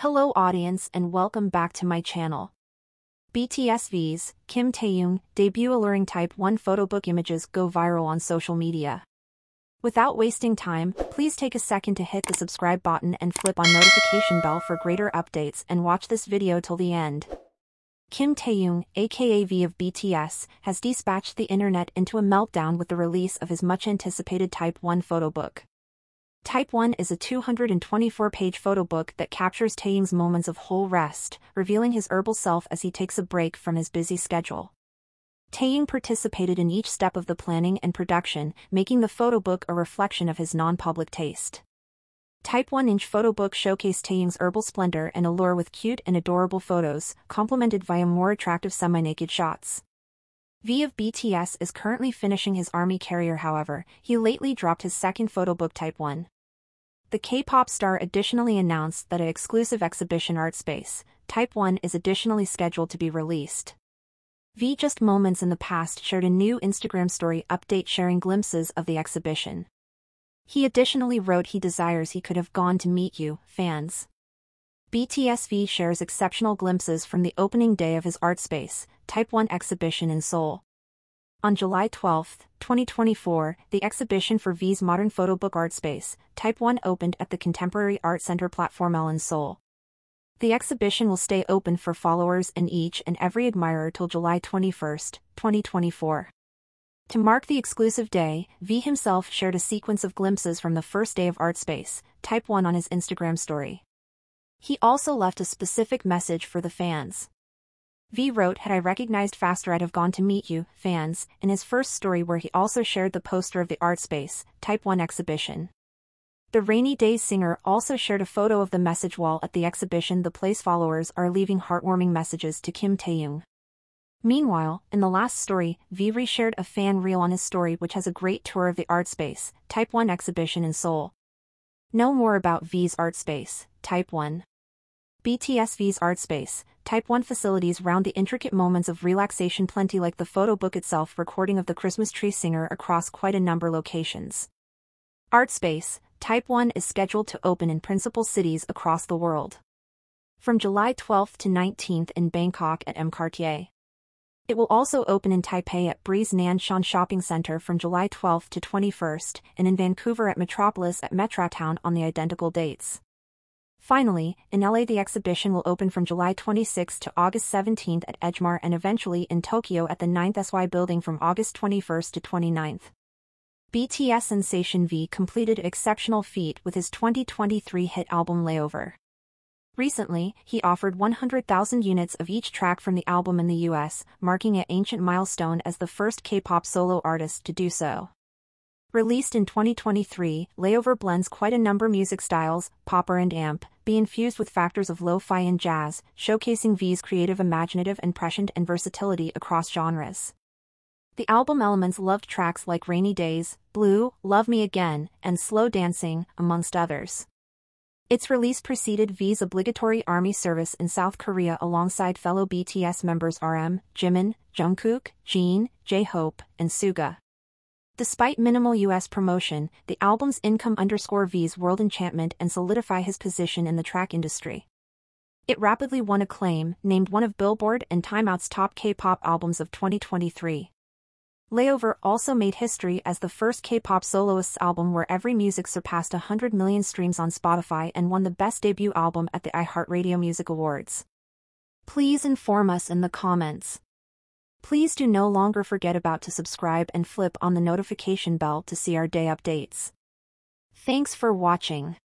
Hello audience and welcome back to my channel. BTS V's Kim Taehyung debut alluring Type 1 photobook images go viral on social media. Without wasting time, please take a second to hit the subscribe button and flip on notification bell for greater updates and watch this video till the end. Kim Taehyung, aka V of BTS, has dispatched the internet into a meltdown with the release of his much-anticipated Type 1 photobook. Type 1 is a 224-page photo book that captures Taehyung's moments of whole rest, revealing his herbal self as he takes a break from his busy schedule. Taehyung participated in each step of the planning and production, making the photo book a reflection of his non-public taste. Type 1-inch photo book showcased Taehyung's herbal splendor and allure with cute and adorable photos, complemented via more attractive semi-naked shots. V of BTS is currently finishing his army carrier however, he lately dropped his second photo book Type 1. The K-pop star additionally announced that an exclusive exhibition art space, Type 1 is additionally scheduled to be released. V just moments in the past shared a new Instagram story update sharing glimpses of the exhibition. He additionally wrote he desires he could have gone to meet you, fans. BTSV shares exceptional glimpses from the opening day of his art space, Type 1 exhibition in Seoul. On July 12, 2024, the exhibition for V's modern photo book art space, Type 1 opened at the Contemporary Art Center Platform L in Seoul. The exhibition will stay open for followers and each and every admirer till July 21, 2024. To mark the exclusive day, V himself shared a sequence of glimpses from the first day of Art Space, Type 1 on his Instagram story. He also left a specific message for the fans. V wrote had I recognized faster I'd have gone to meet you, fans, in his first story where he also shared the poster of the Art Space, Type 1 exhibition. The Rainy Days singer also shared a photo of the message wall at the exhibition the place followers are leaving heartwarming messages to Kim Taehyung. Meanwhile, in the last story, V reshared a fan reel on his story which has a great tour of the Art Space, Type 1 exhibition in Seoul. Know more about V's Art Space, Type 1. BTSV's art space, Type 1 facilities round the intricate moments of relaxation plenty like the photo book itself recording of the Christmas tree singer across quite a number locations. Art space, Type 1 is scheduled to open in principal cities across the world. From July 12 to 19th in Bangkok at EmQuartier. It will also open in Taipei at Breeze Nan Shan Shopping Center from July 12 to 21st and in Vancouver at Metropolis at Metrotown on the identical dates. Finally, in LA the exhibition will open from July 26 to August 17 at Edgemar and eventually in Tokyo at the 9th SY building from August 21 to 29. BTS sensation V completed exceptional feat with his 2023 hit album Layover. Recently, he offered 100,000 units of each track from the album in the US, marking an ancient milestone as the first K-pop solo artist to do so. Released in 2023, Layover blends quite a number of music styles, popper and amp, be infused with factors of lo-fi and jazz, showcasing V's creative imaginative and prescient and versatility across genres. The album elements loved tracks like Rainy Days, Blue, Love Me Again, and Slow Dancing, amongst others. Its release preceded V's obligatory army service in South Korea alongside fellow BTS members RM, Jimin, Jungkook, Jin, J-Hope, and Suga. Despite minimal US promotion, the album's income underscore V's world enchantment and solidify his position in the track industry. It rapidly won acclaim, named one of Billboard and Time Out's top K-pop albums of 2023. Layover also made history as the first K-pop soloist's album where every music surpassed 100 million streams on Spotify and won the Best Debut Album at the iHeartRadio Music Awards. Please inform us in the comments. Please do no longer forget about to subscribe and flip on the notification bell to see our day updates. Thanks for watching.